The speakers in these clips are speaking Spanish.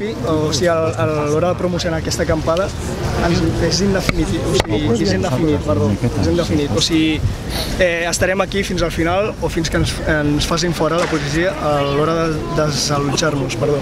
l'ESPI, o sigui, a, l'hora de promocionar aquesta acampada, ens, és indefinit, o sigui, és indefinit, perdó, és indefinit. O sigui, eh, estarem aquí fins al final o fins que ens, ens facin fora la policia a l'hora de desallotjar-nos, perdó.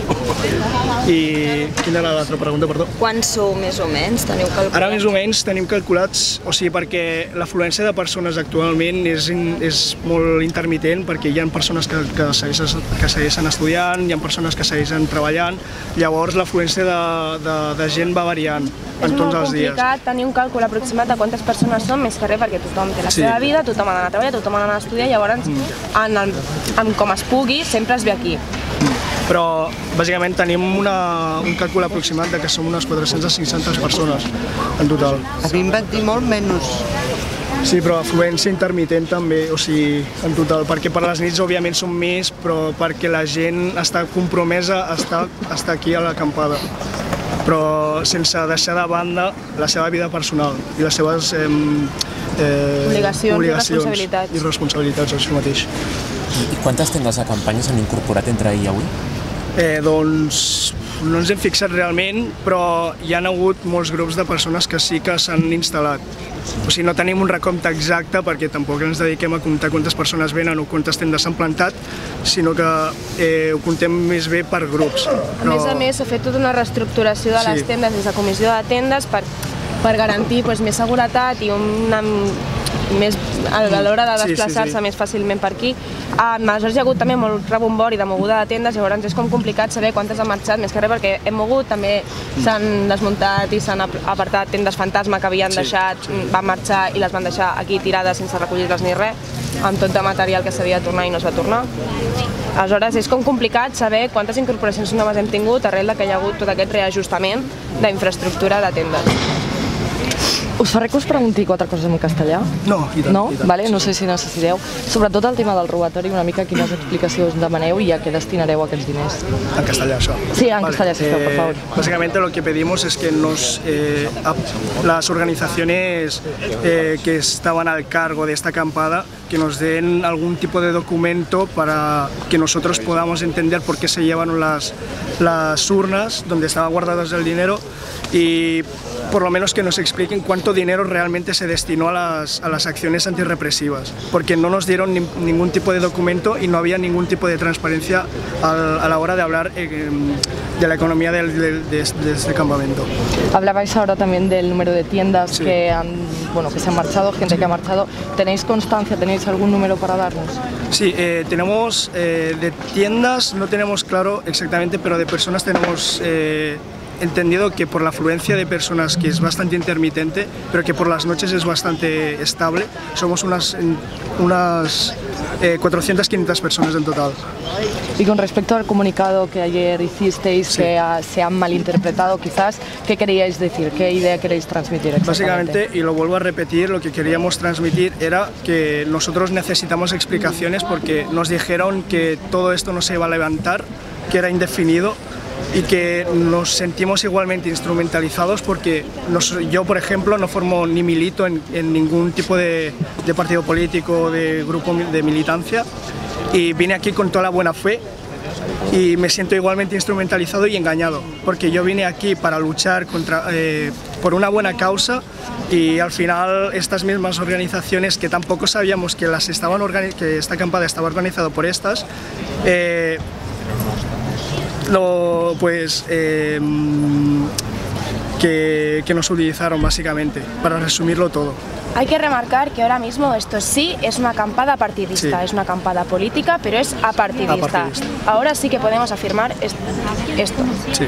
I quina era l'altra pregunta, perdó? Quants sou més o menys? Teniu calculat? Ara més o menys tenim calculats, o sigui, perquè l'afluència de persones actualment és, in, és molt intermitent, perquè hi ha persones que, que, segueixen, que segueixen estudiant, hi ha persones que segueixen treballant, llavors l'afluència de, de, de gent va variant És en molt tots els dies. complicat tenir un càlcul aproximat de quantes persones són, més que res perquè tothom té la Sí. seva vida, tothom ha d'anar a treballar, tothom ha d'anar a estudiar, llavors, en, el, en com es pugui, sempre es ve aquí. Però bàsicament tenim una, un càlcul aproximat de que som unes 400 a 500 persones en total. A mi em van dir molt menys. Sí, però afluència intermitent també, o sigui, en total, perquè per les nits òbviament són més, però perquè la gent està compromesa a estar, a estar aquí a l'acampada però sense deixar de banda la seva vida personal i les seves eh, eh, Obligacions i responsabilitats. i responsabilitats, això mateix. I quantes tendes de campanya s'han incorporat entre ahir i avui? Eh, doncs no ens hem fixat realment, però hi han hagut molts grups de persones que sí que s'han instal·lat. O sigui, no tenim un recompte exacte perquè tampoc ens dediquem a comptar quantes persones venen o quantes tendes s'han plantat, sinó que eh, ho comptem més bé per grups. A més a més, s'ha fet tota una reestructuració de les Sí. tendes des de comissió de tendes per, per garantir doncs, més seguretat i una més a l'hora de Sí, sí, desplaçar-se sí. més fàcilment per aquí. Aleshores hi ha hagut també molt rebombori de moguda de tendes, llavors és com complicat saber quantes han marxat, més que res perquè hem mogut, també s'han desmuntat i s'han ap- apartat tendes fantasma que havien Sí, deixat, van marxar i les van deixar aquí tirades sense recollir-les ni res, amb tot de material que s'havia de tornar i no es va tornar. Aleshores, és com complicat saber quantes incorporacions noves hem tingut arrel de que hi ha hagut tot aquest reajustament d'infraestructura de tendes. Us faré que us pregunti quatre coses en castellà? No, i tant, No? i tant. Vale, no sé si necessiteu. Sobretot el tema del robatori, una mica quines explicacions demaneu i a què destinareu aquests diners. En castellà, això. Sí, en castellà, sisplau, por favor. Básicamente lo que pedimos es que nos, eh, las organizaciones eh, que estaban al cargo de esta acampada que nos den algún tipo de documento para que nosotros podamos entender por qué se llevaron las, las urnas donde estaba guardado el dinero y por lo menos que nos expliquen cuánto dinero realmente se destinó a las, a las acciones antirrepresivas, porque no nos dieron ni- ningún tipo de documento y no había ningún tipo de transparencia al- a la hora de hablar eh, de la economía del- del- de, de este campamento. Hablabais ahora también del número de tiendas Sí. que, han, bueno, que se han marchado, gente que ha marchado. ¿Tenéis constancia, tenéis algún número para darnos? Sí, eh, tenemos eh, de tiendas, no tenemos claro exactamente, pero de personas tenemos eh, entendido que por la afluencia de personas, que es bastante intermitente, pero que por las noches es bastante estable, somos unas, unas eh, 400-500 personas en total. Y con respecto al comunicado que ayer hicisteis, Sí. que ha- se han malinterpretado quizás, ¿qué queríais decir? ¿Qué idea queréis transmitir? Básicamente, y lo vuelvo a repetir, lo que queríamos transmitir era que nosotros necesitamos explicaciones porque nos dijeron que todo esto no se iba a levantar, que era indefinido y que nos sentimos igualmente instrumentalizados porque yo, por ejemplo, no formo ni milito en, en ningún tipo de, partido político de grupo de militancia. Y vine aquí con toda la buena fe y me siento igualmente instrumentalizado y engañado, porque yo vine aquí para luchar contra, eh, por una buena causa y al final estas mismas organizaciones que tampoco sabíamos que, las estaban que esta acampada estaba organizada por estas, eh, lo, pues, eh, que, que nos utilizaron básicamente, para resumirlo todo. Hay que remarcar que ahora mismo esto sí es una acampada partidista, Sí. es una acampada política, pero es apartidista. Apartidista. Ahora sí que podemos afirmar es- esto. Sí.